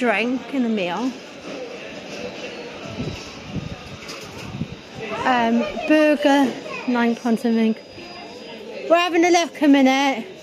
drink and a meal. Um, burger, nine pounds think We're having a look a minute.